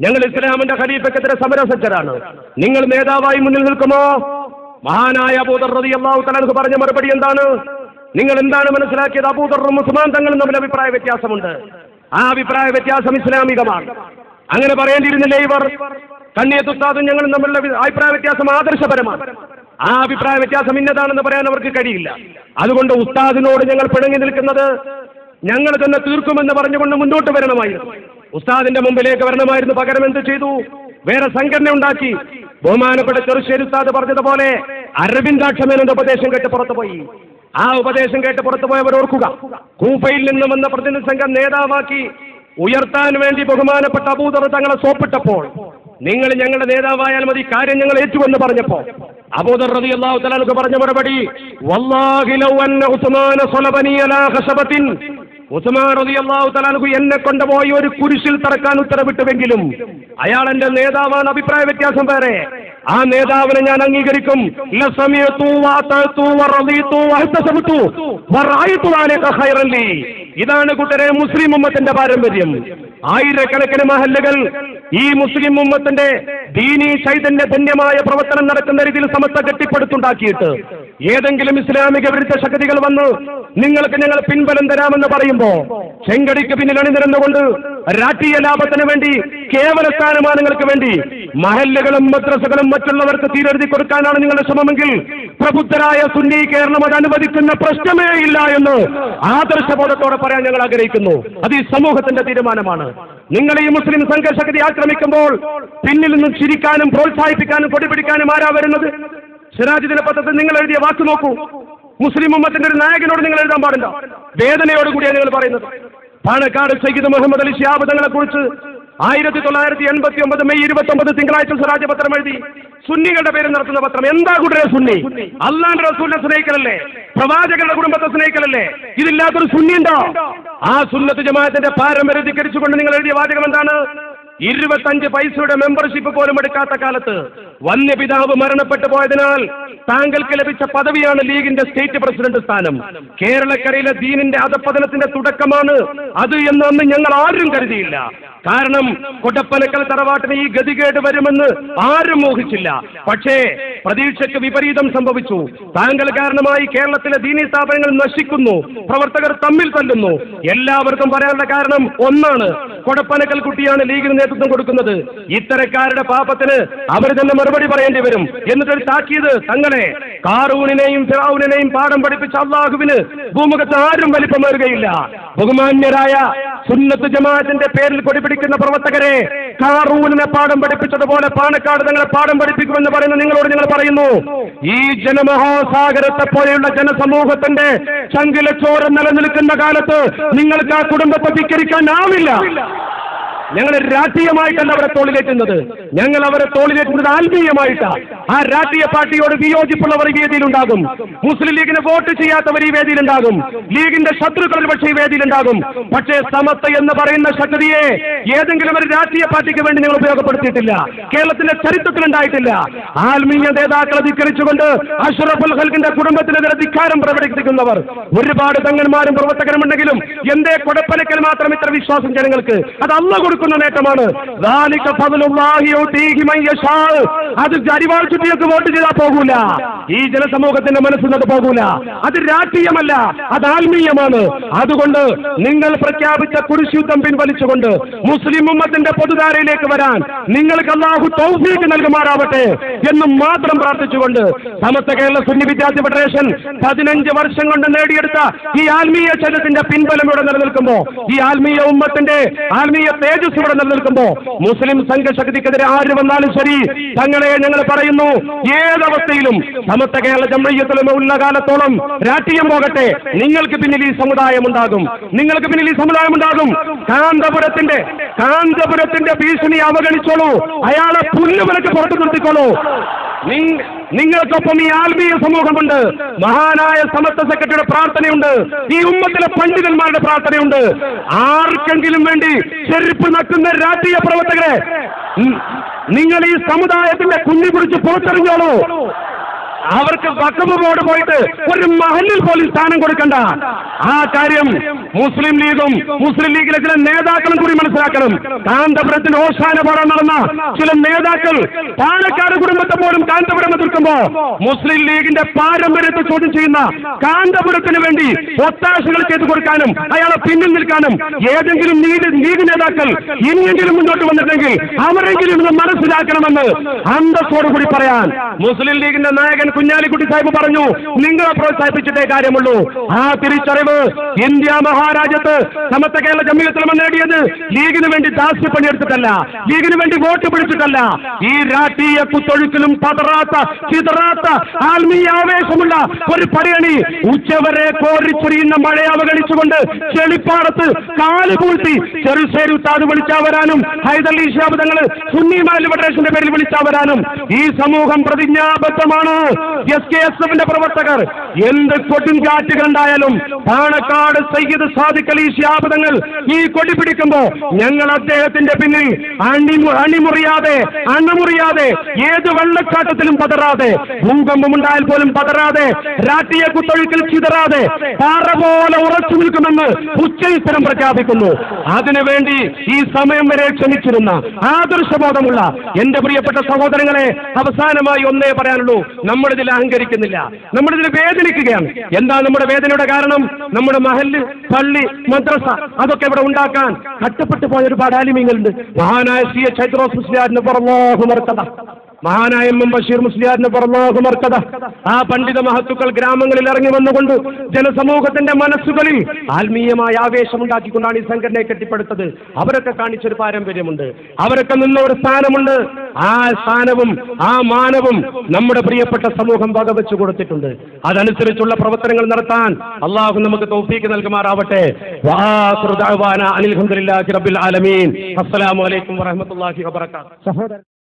ഞങ്ങൾ ഇസ്ലാമിന്റെ ഖലീഫക്കെതിരെ സമരസജ്ജരാണ്. നിങ്ങൾ നേതാവായി മുന്നിൽ നിൽക്കുമോ? മഹാനായ അബൂദർ റതി അള്ളാഹു തലാൻഹു പറഞ്ഞ മറുപടി എന്താണ്? നിങ്ങൾ എന്താണ് മനസ്സിലാക്കിയത്? അബൂദറും ഉസ്മാൻ തങ്ങളും തമ്മിൽ അഭിപ്രായ വ്യത്യാസമുണ്ട്. ആ അഭിപ്രായ വ്യത്യാസം ഇസ്ലാമികമാണ്. അങ്ങനെ പറയേണ്ടിയിരുന്നില്ലേ ഇവർ? കണ്ണിയത്തുസ്താദും ഞങ്ങളും തമ്മിലുള്ള അഭിപ്രായ വ്യത്യാസം ആദർശപരമാണ്. ആ അഭിപ്രായ വ്യത്യാസം ഇന്നതാണെന്ന് പറയാൻ അവർക്ക് കഴിയില്ല. അതുകൊണ്ട് ഉസ്താദിനോട് ഞങ്ങൾ പിണങ്ങി നിൽക്കുന്നത് ഞങ്ങൾ തന്നെ തീർക്കുമെന്ന് പറഞ്ഞുകൊണ്ട് മുന്നോട്ട് വരണമായിരുന്നു. ഉസ്താദിന്റെ മുമ്പിലേക്ക് വരണമായിരുന്നു പകരം എന്ത് ചെയ്തു? വേറെ സംഘടന ഉണ്ടാക്കി. ബഹുമാനപ്പെട്ട ചെറുശ്ശേരി ഉസ്താദ് പറഞ്ഞതുപോലെ അരവിന്ദാക്ഷമേനന്റെ ഉപദേശം കേട്ട് പുറത്തുപോയി ആ ഉപദേശം കേട്ട് പുറത്തുപോയവർ ഓർക്കുക. കൂഫയിൽ നിന്നും വന്ന പ്രതിനിധി സംഘം നേതാവാക്കി ഉയർത്താൻ വേണ്ടി ബഹുമാനപ്പെട്ട അബൂദർ തങ്ങളെ സോപ്പിട്ടപ്പോൾ നിങ്ങൾ ഞങ്ങളുടെ നേതാവായാൽ മതി കാര്യം ഞങ്ങൾ ഏറ്റുവെന്ന് പറഞ്ഞപ്പോ അബൂദർ റതി അള്ളാഹു തലാനുക്ക് പറഞ്ഞ മറുപടി വല്ലാഹി ലൗ അന്ന ഉസ്മാന സ്വലബനി അലാ ഖശബത്തിൻ ഉസ്മാൻ എന്നെ കൊണ്ടുപോയി ഒരു കുരിശിൽ തറക്കാൻ ഉത്തരവിട്ടുവെങ്കിലും അയാൾ എന്റെ നേതാവാണ് അഭിപ്രായ വ്യത്യാസം വേറെ. ആ നേതാവിനെ ഞാൻ അംഗീകരിക്കും. ഇതാണ് കൂട്ടരെ മുസ്ലിം ഉമ്മത്തിന്റെ പാരമ്പര്യം. ആയിരക്കണക്കിന് മഹല്ലുകൾ ഈ മുസ്ലിം ഉമ്മത്തിന്റെ ദീനി ചൈതന്യ ധന്യമായ പ്രവർത്തനം നടക്കുന്ന രീതിയിൽ സമത്വ കെട്ടിപ്പടുത്തുണ്ടാക്കിയിട്ട് ഏതെങ്കിലും ഇസ്ലാമിക വിരുദ്ധ ശക്തികൾ വന്ന് നിങ്ങൾക്ക് ഞങ്ങൾ പിൻബലം തരാമെന്ന് പറയുമ്പോ ചെങ്കടിക്ക് പിന്നിൽ അണിനിരന്നുകൊണ്ട് രാഷ്ട്രീയ ലാഭത്തിന് വേണ്ടി കേവല സ്ഥാനമാനങ്ങൾക്ക് വേണ്ടി മഹല്ലുകളും മദ്രസകളും മറ്റുള്ളവർക്ക് തീരെഴുതി കൊടുക്കാനാണ് നിങ്ങളുടെ ശ്രമമെങ്കിൽ പ്രബുദ്ധരായ സുന്നി കേരളം അത് അനുവദിക്കുന്ന പ്രശ്നമേ ഇല്ല എന്ന് ആദർശബോധത്തോടെ പറയാൻ ഞങ്ങൾ ആഗ്രഹിക്കുന്നു. അത് ഈ സമൂഹത്തിന്റെ തീരുമാനമാണ്. നിങ്ങൾ ഈ മുസ്ലിം സംഘർഷകതി ആക്രമിക്കുമ്പോൾ പിന്നിൽ നിന്നും ചിരിക്കാനും പ്രോത്സാഹിപ്പിക്കാനും കൊടിപിടിക്കാനും ആരാ വരുന്നത്? സിറാജ് ദിനപത്രത്തിൽ നിങ്ങൾ എഴുതിയ വാക്ക് നോക്കൂ. മുസ്ലിം ഉമ്മത്തിന്റെ ഒരു നായകനോട് നിങ്ങൾ എഴുതാൻ പാടില്ല. വേദനയോട് കൂടിയാണ് നിങ്ങൾ പറയുന്നത്. പാണക്കാട് സയ്യിദ് മുഹമ്മദ് അലി ഷിയാബ് തങ്ങളെ കുറിച്ച് ആയിരത്തി തൊള്ളായിരത്തി എൺപത്തി ഒമ്പത് മെയ് ഇരുപത്തി ഒമ്പത് തിങ്കളാഴ്ച സ്വരാജ് പത്രം എഴുതി. സുന്നികളുടെ പേര് നടത്തുന്ന പത്രം. എന്താ കൂട്ടരെ സുന്നി? അള്ളാന്റെ റസൂലിനെ സ്നേഹിക്കലല്ലേ? പ്രവാചകരുടെ കുടുംബത്തെ സ്നേഹിക്കലല്ലേ? ഇതില്ലാത്തൊരു സുന്നി ഉണ്ടോ ആ സുന്നത്ത് ജമാഅത്തിന്റെ പാരമ്പര്യം ധിക്കരിച്ചുകൊണ്ട് നിങ്ങൾ എഴുതിയ വാചകം എന്താണ്? ഇരുപത്തഞ്ച് പൈസയുടെ മെമ്പർഷിപ്പ് പോലും എടുക്കാത്ത കാലത്ത് വന്യപിതാവ് മരണപ്പെട്ടു പോയതിനാൽ താങ്കൾക്ക് ലഭിച്ച പദവിയാണ് ലീഗിന്റെ സ്റ്റേറ്റ് പ്രസിഡന്റ് സ്ഥാനം. കേരളക്കരയിലെ ദീനിന്റെ അധപ്പതനത്തിന്റെ തുടക്കമാണ് അത് എന്ന് അന്ന് ഞങ്ങൾ ആരും കരുതിയില്ല. കാരണം കൊടപ്പനക്കൽ തറവാട്ടിന് ഈ ഗതികേട് വരുമെന്ന് ആരും മോഹിച്ചില്ല പക്ഷേ പ്രതീക്ഷയ്ക്ക് വിപരീതം സംഭവിച്ചു. താങ്കൾ കാരണമായി കേരളത്തിലെ ദീനി സ്ഥാപനങ്ങൾ നശിക്കുന്നു. പ്രവർത്തകർ തമ്മിൽ തല്ലുന്നു. എല്ലാവർക്കും പറയാനുള്ള കാരണം ഒന്നാണ്. കൊടപ്പനക്കൽ കുട്ടിയാണ് ലീഗിന് നേതൃത്വം കൊടുക്കുന്നത് ഇത്തരക്കാരുടെ പാപത്തിന് അവർ തന്നെ മറുപടി പറയേണ്ടി വരും. എന്നിട്ടൊരു താക്കീത് തങ്ങളെ കാറൂണിനെയും ഫിറാവുനെയും പാഠം പഠിപ്പിച്ച അള്ളാഹുവിന് ഭൂമുഖത്ത് ആരും വലിപ്പമേറുകയില്ല. ബഹുമാന്യരായ സുന്നത്ത് ജമാഅത്തിന്റെ പേരിൽ കൊടിപിടിക്കുന്ന പ്രവർത്തകരെ കാറൂണിനെ പാഠം പഠിപ്പിച്ചതുപോലെ പാണക്കാട് തങ്ങളെ പാഠം പഠിപ്പിക്കുമെന്ന് പറയുന്ന നിങ്ങളോട് ഞങ്ങൾ പറയുന്നു. ഈ ജനമഹാസാഗരത്തെ പോലെയുള്ള ജനസമൂഹത്തിന്റെ ചങ്കിലച്ചോരം നിലനിൽക്കുന്ന കാലത്ത് നിങ്ങൾക്ക് ആ കുടുംബത്തെ ധിക്കരിക്കാനാവില്ല ഞങ്ങൾ രാഷ്ട്രീയമായിട്ടല്ല അവരെ തോളിലേറ്റുന്നത്. ഞങ്ങൾ അവരെ തോളിലേറ്റുന്നത് ആത്മീയമായിട്ടാണ് ആ രാഷ്ട്രീയ പാർട്ടിയോട് വിയോജിപ്പുള്ളവർ ഈ വേദിയിലുണ്ടാകും. മുസ്ലിം ലീഗിന് വോട്ട് ചെയ്യാത്തവർ ഈ വേദിയിലുണ്ടാകും. ലീഗിന്റെ ശത്രുക്കൾ പക്ഷേ ഈ വേദിയിലുണ്ടാകും. പക്ഷേ സമത്വ എന്ന് പറയുന്ന ശക്തിയെ ഏതെങ്കിലും ഒരു രാഷ്ട്രീയ പാർട്ടിക്ക് വേണ്ടി നിങ്ങൾ ഉപയോഗപ്പെടുത്തിയിട്ടില്ല. കേരളത്തിന്റെ ചരിത്രത്തിൽ ഉണ്ടായിട്ടില്ല. ആത്മീയ നേതാക്കളെ ധിക്കരിച്ചുകൊണ്ട് അഷ്റഫുൽ ഹൽക്കിന്റെ കുടുംബത്തിനെതിരെ ധിക്കാരം പ്രകടിപ്പിക്കുന്നവർ ഒരുപാട് തങ്ങന്മാരും പ്രവർത്തകരും ഉണ്ടെങ്കിലും എന്തേ കൊടപ്പനക്കൽ മാത്രം ഇത്ര വിശ്വാസം ജനങ്ങൾക്ക്? അത് അല്ല കൊടുക്കുന്ന നേട്ടമാണ്. അത് ജരിവാൾ ചുറ്റിയൊക്കെ വോട്ട് ചെയ്താൽ പോകൂല. ഈ ജനസമൂഹത്തിന്റെ മനസ്സിനത് പോകൂല. അത് രാഷ്ട്രീയമല്ല അത് ആത്മീയമാണ്. അതുകൊണ്ട് നിങ്ങൾ പ്രഖ്യാപിച്ച കുരിശുദ്ധം പിൻവലിച്ചുകൊണ്ട് മുസ്ലിം ഉമ്മത്തിന്റെ പൊതുധാരയിലേക്ക് വരാൻ നിങ്ങൾക്ക് അള്ളാഹു തൗഫീക്ക് നൽകുമാറാവട്ടെ എന്നും മാത്രം പ്രാർത്ഥിച്ചുകൊണ്ട് സമസ്ത കേരള സുന്നി വിദ്യാർത്ഥി ഫെഡറേഷൻ പതിനഞ്ച് വർഷം കൊണ്ട് നേടിയെടുത്ത ഈ ആത്മീയ ചരിത്തിന്റെ പിൻബലം ഇവിടെ നിലനിൽക്കുമ്പോൾ ഈ ആത്മീയ ഉമ്മത്തിന്റെ ആത്മീയ തേജ തേജസ് ഇവിടെ നിലനിൽക്കുമ്പോ മുസ്ലിം സംഘശക്തിക്കെതിരെ ആര് വന്നാലും ശരി. തങ്ങളെ ഞങ്ങൾ പറയുന്നു. ഏതവസ്ഥയിലും സമത്ത കേരള ജമ്മയ്യത്തിലും ഉള്ള കാലത്തോളം രാഷ്ട്രീയം പോകട്ടെ. നിങ്ങൾക്ക് പിന്നിൽ ഈ സമുദായം ഉണ്ടാകും. നിങ്ങൾക്ക് പിന്നിൽ ഈ സമുദായം ഉണ്ടാകും. കാന്തപുരത്തിന്റെ കാന്തപുരത്തിന്റെ ഭീഷണി അവഗണിച്ചോളൂ. അയാളെ പുല്ലുവിലക്ക് പുറത്തു നിർത്തിക്കോളൂ. നിങ്ങൾക്കൊപ്പം ഈ ആത്മീയ സമൂഹമുണ്ട്. മഹാനായ സമത്വ സെക്രട്ടറിയുടെ പ്രാർത്ഥനയുണ്ട്. ഈ ഉമ്മത്തിലെ പണ്ഡിതന്മാരുടെ പ്രാർത്ഥനയുണ്ട്. ആർക്കെങ്കിലും വേണ്ടി ചെരുപ്പ് നക്കുന്ന രാഷ്ട്രീയ പ്രവർത്തകരെ നിങ്ങൾ ഈ സമുദായത്തിന്റെ കുഞ്ഞു കുറിച്ച് പുറത്തെറിഞ്ഞോളൂ അവർക്ക് വക്കഫ് ബോർഡ് പോയിട്ട് ഒരു മഹലിൽ പോലും സ്ഥാനം കൊടുക്കണ്ട. ആ കാര്യം മുസ്ലിം ലീഗും മുസ്ലിം ലീഗിലെ ചില നേതാക്കളും കൂടി മനസ്സിലാക്കണം. കാന്തപുരത്തിന്റെ ഓശാന പാടാൻ നടന്ന ചില നേതാക്കൾ പാലക്കാട് കുടുംബത്തെ പോലും കാന്തപുരം എതിർക്കുമ്പോ മുസ്ലിം ലീഗിന്റെ പാരമ്പര്യത്തെ ചോദ്യം ചെയ്യുന്ന കാന്തപുരത്തിന് വേണ്ടി ഒത്താശകൾ ചെയ്തു കൊടുക്കാനും അയാളെ പിന്നിൽ നിൽക്കാനും ഏതെങ്കിലും ലീഗ് ലീഗ് നേതാക്കൾ ഇനിയെങ്കിലും മുന്നോട്ട് വന്നിട്ടുണ്ടെങ്കിൽ അവരെങ്കിലും ഇത് മനസ്സിലാക്കണമെന്ന് അന്തസ്സോടുകൂടി പറയാൻ മുസ്ലിം ലീഗിന്റെ നായകൻ കുഞ്ഞാലിക്കുട്ടി സാഹിബ് പറഞ്ഞു നിങ്ങളെ പ്രോത്സാഹിപ്പിച്ചിട്ടേ കാര്യമുള്ളൂ. ആ തിരിച്ചറിവ് ഇന്ത്യ മഹാരാജ്യത്ത് സമത്വ കേരള ജമ്മിയത്തിലും നേടിയത് ലീഗിന് വേണ്ടി ദാസ്യ പണിയെടുത്തിട്ടല്ല ലീഗിന് വേണ്ടി വോട്ട് പിടിച്ചിട്ടല്ല. ഈ രാഷ്ട്രീയ കുത്തൊഴുക്കിലും പതറാത്ത ചിതറാത്ത ആത്മീയ ആവേശമുള്ള ഒരു പടയണി ഉച്ചവരെ കോരിച്ചൊരിയുന്ന മഴയെ അവഗണിച്ചുകൊണ്ട് ചെളിപ്പാടത്ത് കാൽ പൂഴ്ത്തി ചെറുശ്ശേരി ഉത്താത് വിളിച്ചാവരാനും ഹൈദർലി തങ്ങൾ സുന്നി മാലിബറേഷന്റെ പേരിൽ വിളിച്ചാവരാനും ഈ സമൂഹം പ്രതിജ്ഞാബദ്ധമാണ്. എസ് കെ എസ് എഫിന്റെ പ്രവർത്തകർ എന്ത് കൊടുങ്കാറ്റുകൾ ഉണ്ടായാലും പാണക്കാട് സയ്യിദ് സാദിഖ് അലി ശാപതങ്ങൾ ഈ കൊടി പിടിക്കുമ്പോ ഞങ്ങൾ അദ്ദേഹത്തിന്റെ പിന്നിൽ അണിമു അണിമുറിയാതെ അണമുറിയാതെ ഏത് വെള്ളച്ചാട്ടത്തിലും പതറാതെ ഭൂകമ്പം ഉണ്ടായാൽ പോലും പതറാതെ രാഷ്ട്രീയ കുത്തൊഴുക്കിൽ ചിതറാതെ പാറ പോലെ ഉറച്ചു നിൽക്കുമെന്ന് ഉച്ചയുത്തരം പ്രഖ്യാപിക്കുന്നു. അതിനുവേണ്ടി ഈ സമയം വരെ ക്ഷമിച്ചിരുന്ന ആദർശബോധമുള്ള എന്റെ പ്രിയപ്പെട്ട സഹോദരങ്ങളെ അവസാനമായി ഒന്നേ പറയാനുള്ളൂ. നമ്മളിതിൽ അഹങ്കരിക്കുന്നില്ല. നമ്മളിതിൽ വേദനിക്കുകയാണ്. എന്താ നമ്മുടെ വേദനയുടെ കാരണം? നമ്മുടെ മഹൽ പള്ളി മദ്രസ അതൊക്കെ ഇവിടെ ഉണ്ടാക്കാൻ കട്ടപ്പെട്ടു പോയ ഒരുപാട് ആലിമ്യങ്ങളുണ്ട് മഹാനായ സി എച്ച് ഹൈദ്രോസ് പുറമോഹുമർക്കഥ മഹാനായ എം ബഷീർ മുസ്ലിയാറിന് പുറമോഹുമർക്കഥ ആ പണ്ഡിത മഹത്തുക്കൾ ഗ്രാമങ്ങളിൽ ഇറങ്ങി വന്നുകൊണ്ട് ജനസമൂഹത്തിന്റെ മനസ്സുകളിൽ ആത്മീയമായ ആവേശം ഉണ്ടാക്കിക്കൊണ്ടാണ് ഈ സംഘടനയെ കെട്ടിപ്പടുത്തത്. അവരൊക്കെ കാണിച്ചൊരു പാരമ്പര്യമുണ്ട്. അവരൊക്കെ നിന്ന ഒരു സ്ഥാനമുണ്ട്. ആ സ്ഥാനവും ആ മാനവും നമ്മുടെ പ്രിയപ്പെട്ട സമൂഹം വകവെച്ചു കൊടുത്തിട്ടുണ്ട്. അതനുസരിച്ചുള്ള പ്രവർത്തനങ്ങൾ നടത്താൻ അള്ളാഹു നമുക്ക് തോഫീക്ക് നൽകുമാറാവട്ടെ. അനിൽ അലൈക്കും വറഹ്മത്തുള്ളാഹി വബറകാതുഹു. സഹോദരൻ